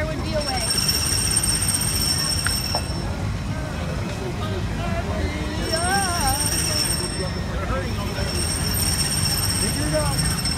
there would be a way. Yeah. Figure it out.